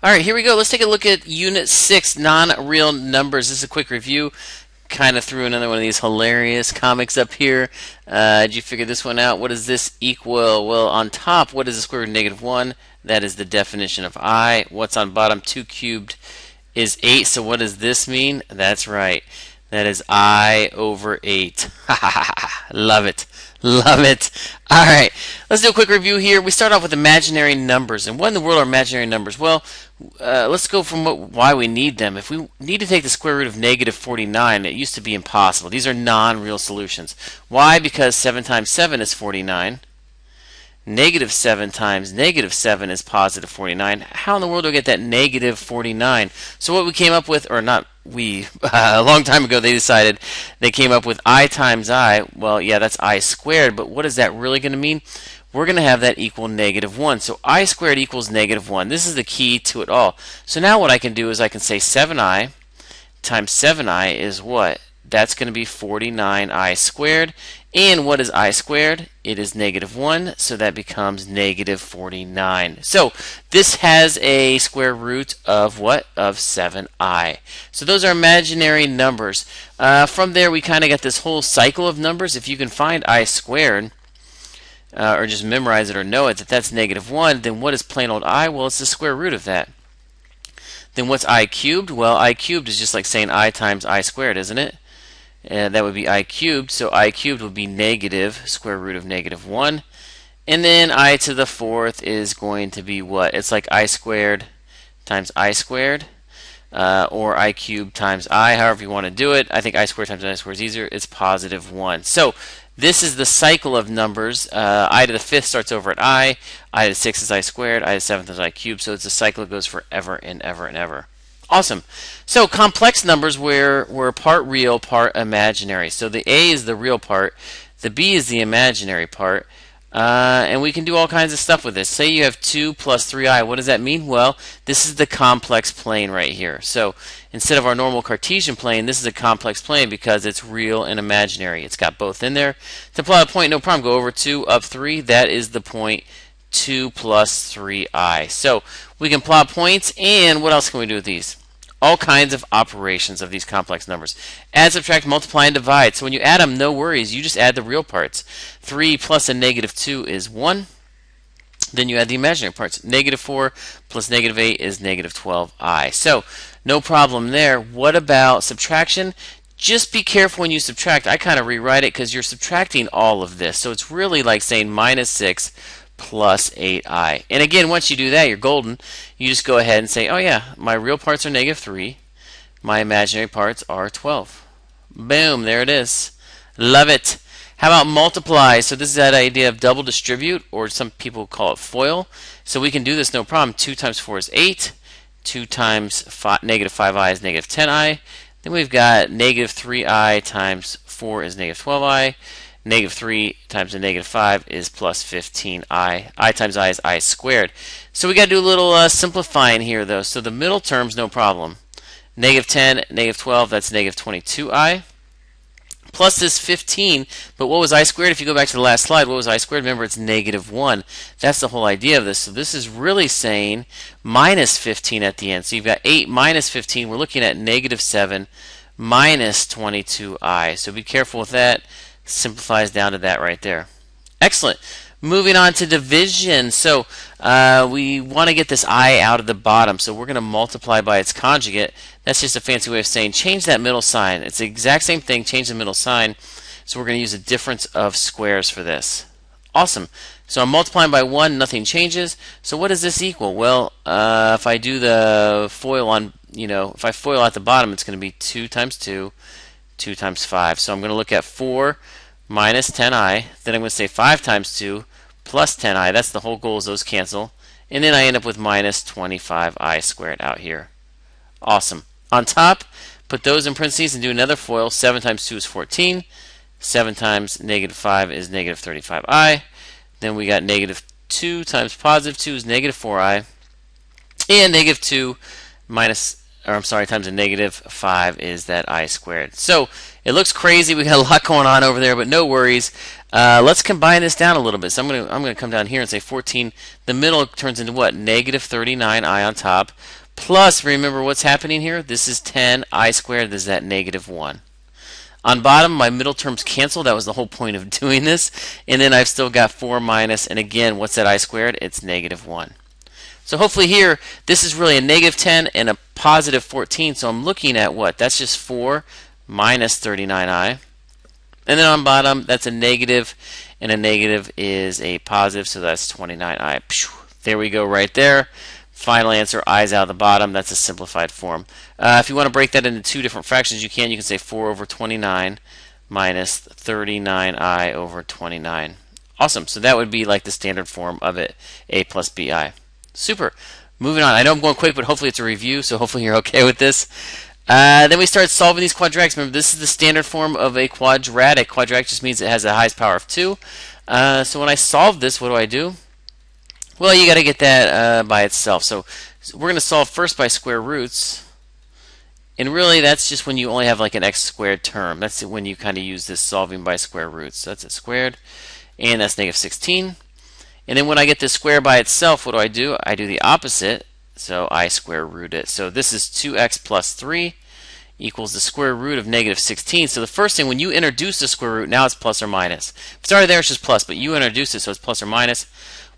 All right, here we go. Let's take a look at Unit 6, non-real numbers. This is a quick review. Kind of threw another one of these hilarious comics up here. Uh, did you figure this one out? What does this equal? Well, on top, what is the square root of negative 1? That is the definition of i. What's on bottom? 2 cubed is 8. So what does this mean? That's right. That is i over 8. Love it. Love it. All right, let's do a quick review here. We start off with imaginary numbers. And what in the world are imaginary numbers? Well, uh, let's go from what, why we need them. If we need to take the square root of negative 49, it used to be impossible. These are non-real solutions. Why? Because 7 times 7 is 49. Negative 7 times negative 7 is positive 49. How in the world do I get that negative 49? So what we came up with, or not we, a long time ago they decided they came up with i times i. Well, yeah, that's i squared, but what is that really going to mean? We're going to have that equal negative 1. So i squared equals negative 1. This is the key to it all. So now what I can do is I can say 7i times 7i is what? That's going to be 49i squared. And what is i squared? It is negative 1, so that becomes negative 49. So this has a square root of what? Of 7i. So those are imaginary numbers. Uh, from there, we kind of get this whole cycle of numbers. If you can find i squared, uh, or just memorize it or know it, that that's negative 1, then what is plain old i? Well, it's the square root of that. Then what's i cubed? Well, i cubed is just like saying i times i squared, isn't it? And that would be i cubed. So i cubed would be negative square root of negative 1. And then i to the fourth is going to be what? It's like i squared times i squared. Uh, or i cubed times i, however you want to do it. I think i squared times i squared is easier. It's positive 1. So this is the cycle of numbers. Uh, i to the fifth starts over at i. i to the sixth is i squared. i to the seventh is i cubed. So it's a cycle that goes forever and ever and ever. Awesome. So complex numbers were, we're part real, part imaginary. So the A is the real part, the B is the imaginary part, uh, and we can do all kinds of stuff with this. Say you have 2 plus 3i. What does that mean? Well, this is the complex plane right here. So instead of our normal Cartesian plane, this is a complex plane because it's real and imaginary. It's got both in there. To plot a point, no problem. Go over 2, up 3. That is the point 2 plus 3i. So we can plot points, and what else can we do with these? All kinds of operations of these complex numbers. Add, subtract, multiply, and divide. So when you add them, no worries. You just add the real parts. 3 plus a negative 2 is 1. Then you add the imaginary parts. Negative 4 plus negative 8 is negative 12i. So no problem there. What about subtraction? Just be careful when you subtract. I kind of rewrite it because you're subtracting all of this. So it's really like saying minus 6 plus 8i. And again, once you do that, you're golden. You just go ahead and say, oh yeah, my real parts are negative 3. My imaginary parts are 12. Boom, there it is. Love it. How about multiply? So this is that idea of double distribute, or some people call it FOIL. So we can do this no problem. 2 times 4 is 8. 2 times five, negative 5i is negative 10i. Then we've got negative 3i times 4 is negative 12i. Negative 3 times a negative 5 is plus 15i. i times i is i squared. So we got to do a little uh, simplifying here, though. So the middle term's no problem. Negative 10, negative 12, that's negative 22i. Plus this 15, but what was i squared? If you go back to the last slide, what was i squared? Remember, it's negative 1. That's the whole idea of this. So this is really saying minus 15 at the end. So you've got 8 minus 15. We're looking at negative 7 minus 22i. So be careful with that simplifies down to that right there. Excellent. Moving on to division. So uh, we want to get this i out of the bottom. So we're going to multiply by its conjugate. That's just a fancy way of saying change that middle sign. It's the exact same thing, change the middle sign. So we're going to use a difference of squares for this. Awesome. So I'm multiplying by 1, nothing changes. So what does this equal? Well, uh, if I do the FOIL on, you know, if I FOIL at the bottom, it's going to be 2 times 2 2 times 5. So I'm going to look at 4 minus 10i. Then I'm going to say 5 times 2 plus 10i. That's the whole goal is those cancel. And then I end up with minus 25i squared out here. Awesome. On top, put those in parentheses and do another FOIL. 7 times 2 is 14. 7 times negative 5 is negative 35i. Then we got negative 2 times positive 2 is negative 4i. And negative 2 minus or I'm sorry, times a negative 5 is that i squared. So it looks crazy. We got a lot going on over there, but no worries. Uh, let's combine this down a little bit. So I'm going to I'm going to come down here and say 14. The middle turns into what? Negative 39i on top. Plus, remember what's happening here? This is 10 i squared. This is that negative 1. On bottom, my middle terms cancel. That was the whole point of doing this. And then I've still got 4 minus, and again, what's that i squared? It's negative 1. So hopefully here, this is really a negative 10 and a positive 14. So I'm looking at what? That's just 4 minus 39i. And then on bottom, that's a negative, and a negative is a positive, so that's 29i. There we go right there. Final answer, i's out of the bottom. That's a simplified form. Uh, if you want to break that into two different fractions, you can. You can say 4 over 29 minus 39i over 29. Awesome. So that would be like the standard form of it, a plus bi. Super. Moving on. I know I'm going quick, but hopefully it's a review, so hopefully you're okay with this. Uh, then we start solving these quadratics. Remember, this is the standard form of a quadratic. Quadratic just means it has the highest power of 2. Uh, so when I solve this, what do I do? Well, you got to get that uh, by itself. So, we're going to solve first by square roots. And really, that's just when you only have like an x squared term. That's when you kind of use this solving by square roots. So that's it squared. And that's negative 16. And then when I get this square by itself, what do I do? I do the opposite. So I square root it. So this is 2x plus 3 equals the square root of negative 16. So the first thing, when you introduce the square root, now it's plus or minus. If it's already there, it's just plus, but you introduce it, so it's plus or minus.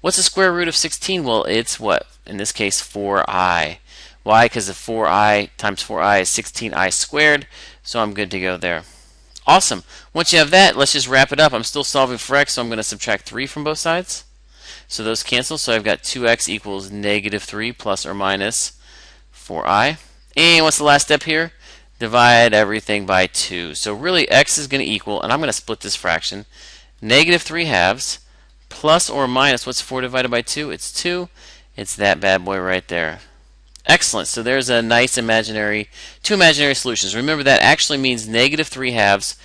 What's the square root of 16? Well, it's what? In this case, 4i. Why? Because the 4i times 4i is 16i squared, so I'm good to go there. Awesome. Once you have that, let's just wrap it up. I'm still solving for x, so I'm going to subtract 3 from both sides. So those cancel. So I've got 2x equals negative 3 plus or minus 4i. And what's the last step here? Divide everything by 2. So really x is going to equal, and I'm going to split this fraction, negative 3 halves plus or minus, what's 4 divided by 2? It's 2. It's that bad boy right there. Excellent. So there's a nice imaginary, two imaginary solutions. Remember that actually means negative 3 halves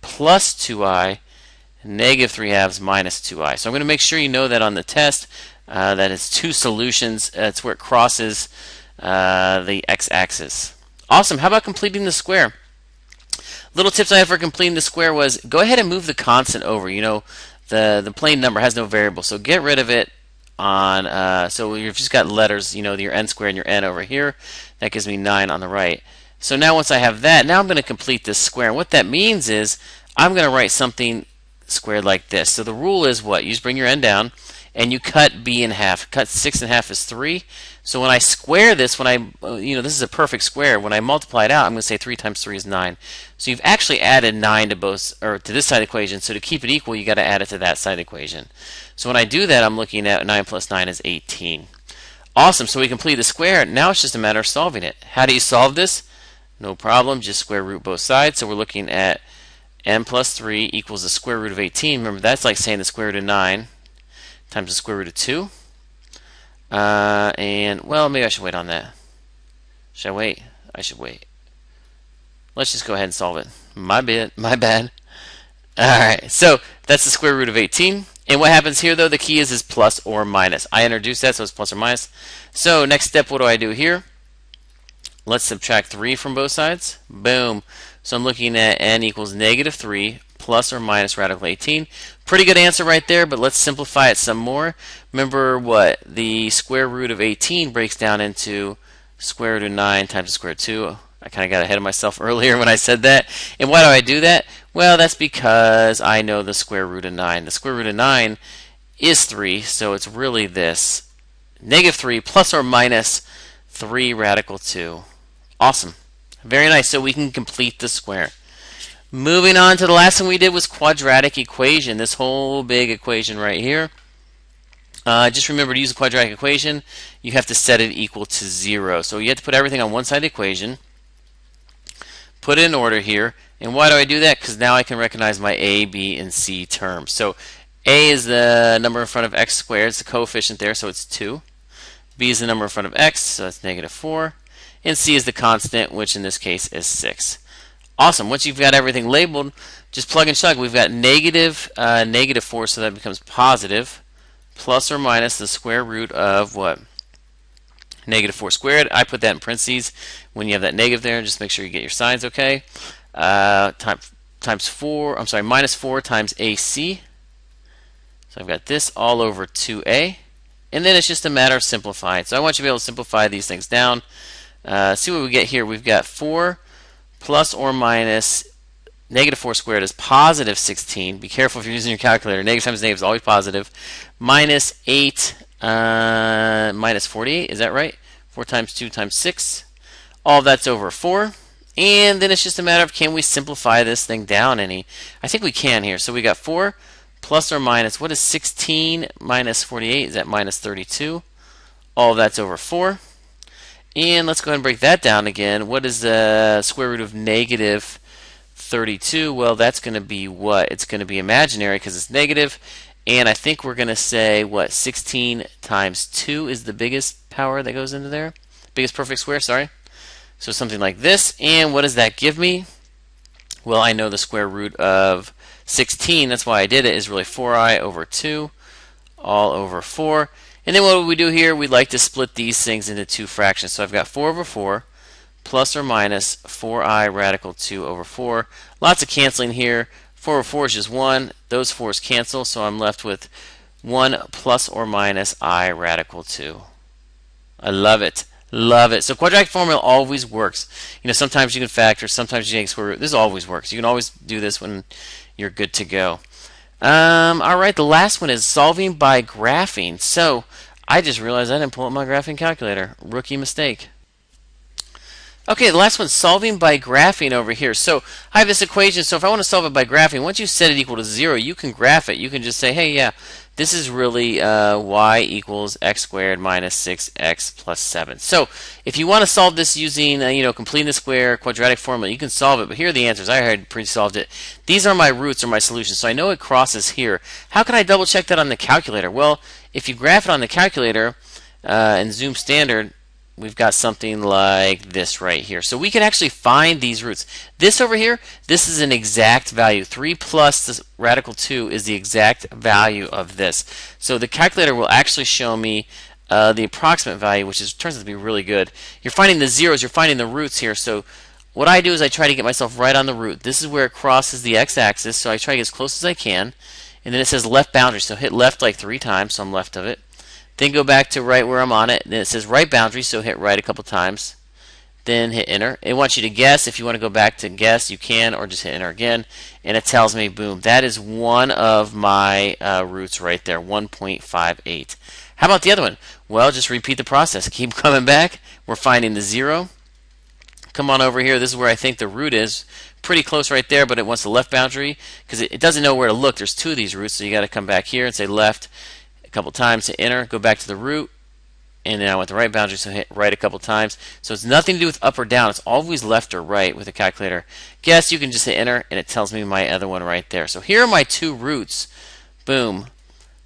plus 2i negative 3 halves minus 2i. So I'm going to make sure you know that on the test uh, that it's two solutions. That's where it crosses uh, the x-axis. Awesome. How about completing the square? Little tips I have for completing the square was go ahead and move the constant over. You know, the the plain number has no variable, so get rid of it on. Uh, so you've just got letters. You know, your n squared and your n over here. That gives me 9 on the right. So now once I have that, now I'm going to complete this square. And what that means is I'm going to write something squared like this. So the rule is what? You just bring your n down and you cut b in half. Cut 6 in half is 3. So when I square this, when I, uh, you know, this is a perfect square. When I multiply it out, I'm going to say 3 times 3 is 9. So you've actually added 9 to both, or to this side of the equation. So to keep it equal, you got to add it to that side of the equation. So when I do that, I'm looking at 9 plus 9 is 18. Awesome. So we complete the square. Now it's just a matter of solving it. How do you solve this? No problem. Just square root both sides. So we're looking at n plus 3 equals the square root of 18. Remember, that's like saying the square root of 9 times the square root of 2. Uh, and, well, maybe I should wait on that. Should I wait? I should wait. Let's just go ahead and solve it. My bad. My bad. Alright, so that's the square root of 18. And what happens here, though, the key is is plus or minus. I introduced that, so it's plus or minus. So next step, what do I do here? Let's subtract 3 from both sides. Boom. So I'm looking at n equals negative 3 plus or minus radical 18. Pretty good answer right there, but let's simplify it some more. Remember what? The square root of 18 breaks down into square root of 9 times the square root of 2. I kind of got ahead of myself earlier when I said that. And why do I do that? Well, that's because I know the square root of 9. The square root of 9 is 3, so it's really this. Negative 3 plus or minus 3 radical 2. Awesome. Very nice. So we can complete the square. Moving on to the last thing we did was quadratic equation. This whole big equation right here. Uh, just remember to use a quadratic equation, you have to set it equal to 0. So you have to put everything on one side of the equation, put it in order here. And why do I do that? Because now I can recognize my a, b, and c terms. So a is the number in front of x squared. It's the coefficient there, so it's 2. b is the number in front of x, so that's negative 4 and c is the constant, which in this case is 6. Awesome. Once you've got everything labeled, just plug and chug. We've got negative, uh, negative 4, so that becomes positive, plus or minus the square root of what? negative 4 squared. I put that in parentheses when you have that negative there. Just make sure you get your signs okay. Uh, time, times 4, I'm sorry, minus 4 times AC. So I've got this all over 2A. And then it's just a matter of simplifying. So I want you to be able to simplify these things down. Uh, see what we get here. We've got 4 plus or minus negative 4 squared is positive 16. Be careful if you're using your calculator. Negative times negative is always positive. Minus 8 uh, minus 48. Is that right? 4 times 2 times 6. All that's over 4. And then it's just a matter of can we simplify this thing down any? I think we can here. So we got 4 plus or minus, what is 16 minus 48? Is that minus 32? All that's over 4. And let's go ahead and break that down again. What is the square root of negative 32? Well, that's going to be what? It's going to be imaginary because it's negative. And I think we're going to say, what, 16 times 2 is the biggest power that goes into there? Biggest perfect square, sorry. So something like this. And what does that give me? Well, I know the square root of 16, that's why I did it, is really 4i over 2, all over 4. And then what we do here? We'd like to split these things into two fractions. So I've got 4 over 4 plus or minus 4i radical 2 over 4. Lots of canceling here. 4 over 4 is just 1. Those 4's cancel, so I'm left with 1 plus or minus i radical 2. I love it. Love it. So quadratic formula always works. You know, sometimes you can factor, sometimes you can square root. This always works. You can always do this when you're good to go. Um, all right, the last one is solving by graphing. So I just realized I didn't pull up my graphing calculator. Rookie mistake. Okay, the last one, solving by graphing over here. So I have this equation. So if I want to solve it by graphing, once you set it equal to 0, you can graph it. You can just say, hey, yeah, this is really uh, y equals x squared minus 6x plus 7. So if you want to solve this using, uh, you know, completing the square quadratic formula, you can solve it. But here are the answers. I had pre-solved it. These are my roots or my solutions. So I know it crosses here. How can I double check that on the calculator? Well, if you graph it on the calculator uh, in Zoom Standard, we've got something like this right here. So we can actually find these roots. This over here, this is an exact value. 3 plus the radical 2 is the exact value of this. So the calculator will actually show me uh, the approximate value, which is turns out to be really good. You're finding the zeros, you're finding the roots here. So what I do is I try to get myself right on the root. This is where it crosses the x-axis, so I try to get as close as I can. And then it says left boundary, so hit left like three times, so I'm left of it. Then go back to right where I'm on it. Then it says right boundary, so hit right a couple times. Then hit enter. It wants you to guess. If you want to go back to guess, you can, or just hit enter again. And it tells me, boom, that is one of my uh, roots right there, 1.58. How about the other one? Well, just repeat the process. Keep coming back. We're finding the zero. Come on over here. This is where I think the root is. Pretty close right there, but it wants the left boundary because it, it doesn't know where to look. There's two of these roots, so you got to come back here and say left couple times to enter, go back to the root, and then I went the right boundary, so hit right a couple times. So it's nothing to do with up or down. It's always left or right with the calculator. Guess you can just hit enter, and it tells me my other one right there. So here are my two roots. Boom,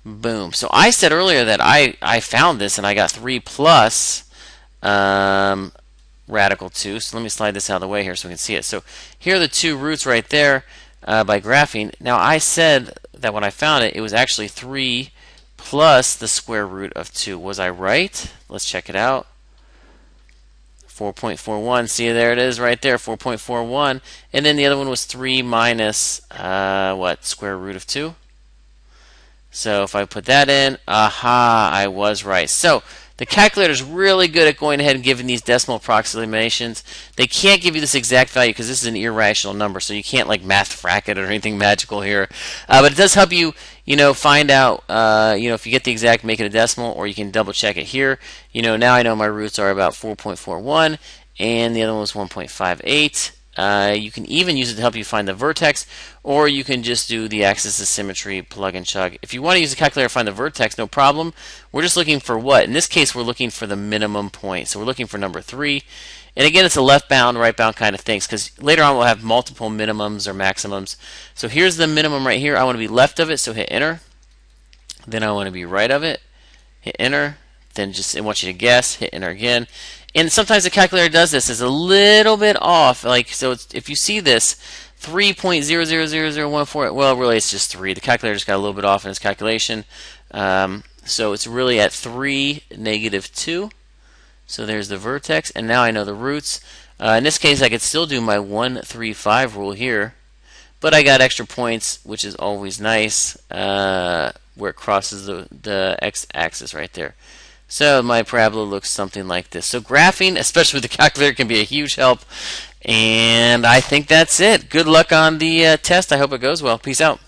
boom. So I said earlier that I, I found this, and I got 3 plus um, radical 2. So let me slide this out of the way here so we can see it. So here are the two roots right there uh, by graphing. Now I said that when I found it, it was actually 3 plus the square root of 2. Was I right? Let's check it out. 4.41. See, there it is right there, 4.41. And then the other one was 3 minus, uh, what, square root of 2? So if I put that in, aha, I was right. So the calculator is really good at going ahead and giving these decimal approximations. They can't give you this exact value because this is an irrational number, so you can't like math frac it or anything magical here. Uh, but it does help you, you know, find out, uh, you know, if you get the exact, make it a decimal, or you can double check it here. You know, now I know my roots are about 4.41, and the other one was 1.58. Uh, you can even use it to help you find the vertex, or you can just do the axis of symmetry, plug and chug. If you want to use a calculator to find the vertex, no problem. We're just looking for what? In this case, we're looking for the minimum point. So we're looking for number 3. And again, it's a left bound, right bound kind of things, because later on we'll have multiple minimums or maximums. So here's the minimum right here. I want to be left of it, so hit enter. Then I want to be right of it, hit enter. Then just it wants you to guess, hit enter again. And sometimes the calculator does this is a little bit off. Like so, if you see this 3.000014, well, really it's just three. The calculator just got a little bit off in its calculation. Um, so it's really at three negative two. So there's the vertex, and now I know the roots. Uh, in this case, I could still do my 1, 3, 5 rule here, but I got extra points, which is always nice, uh, where it crosses the, the x-axis right there. So my parabola looks something like this. So graphing, especially with the calculator, can be a huge help. And I think that's it. Good luck on the uh, test. I hope it goes well. Peace out.